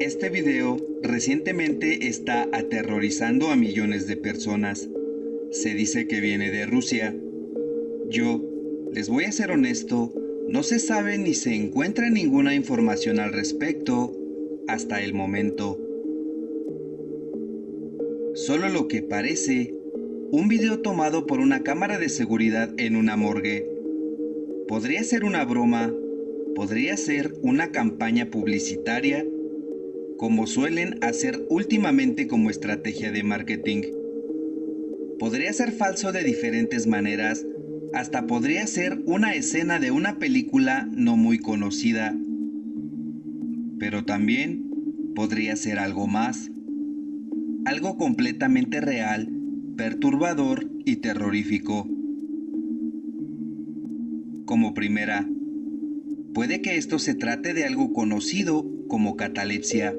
Este video recientemente está aterrorizando a millones de personas. Se dice que viene de Rusia. Yo, les voy a ser honesto, no se sabe ni se encuentra ninguna información al respecto hasta el momento. Solo lo que parece, un video tomado por una cámara de seguridad en una morgue. Podría ser una broma, podría ser una campaña publicitaria, como suelen hacer últimamente como estrategia de marketing. Podría ser falso de diferentes maneras, hasta podría ser una escena de una película no muy conocida. Pero también podría ser algo más. Algo completamente real, perturbador y terrorífico. Como primera, puede que esto se trate de algo conocido como catalepsia,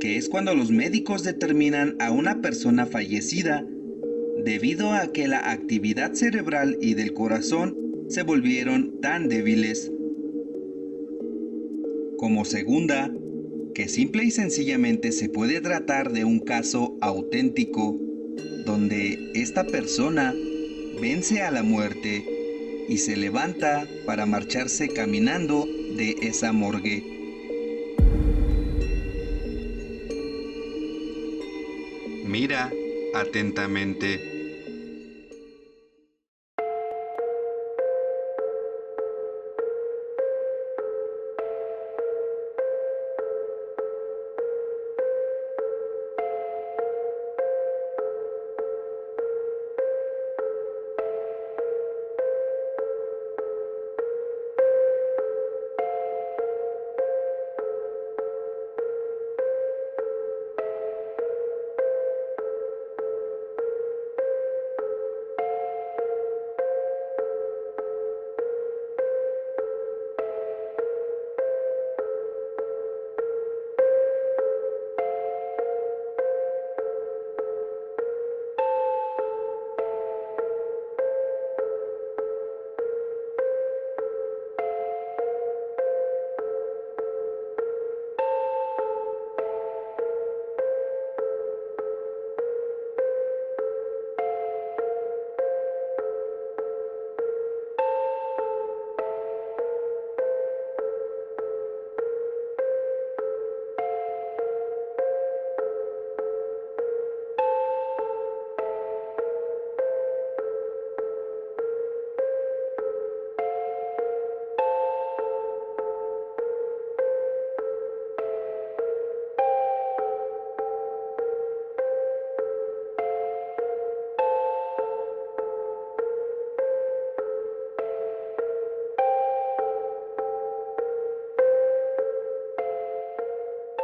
que es cuando los médicos determinan a una persona fallecida debido a que la actividad cerebral y del corazón se volvieron tan débiles. Como segunda, que simple y sencillamente se puede tratar de un caso auténtico donde esta persona vence a la muerte y se levanta para marcharse caminando de esa morgue. Mira atentamente.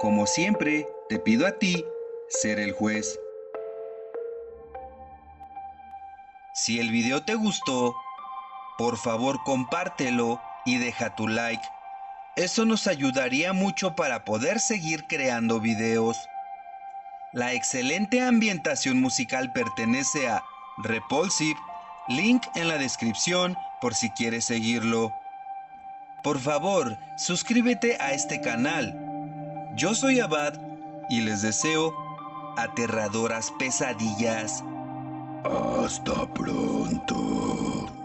Como siempre, te pido a ti ser el juez. Si el video te gustó, por favor compártelo y deja tu like. Eso nos ayudaría mucho para poder seguir creando videos. La excelente ambientación musical pertenece a Repulsive, link en la descripción por si quieres seguirlo. Por favor, suscríbete a este canal yo soy Abad y les deseo aterradoras pesadillas. Hasta pronto.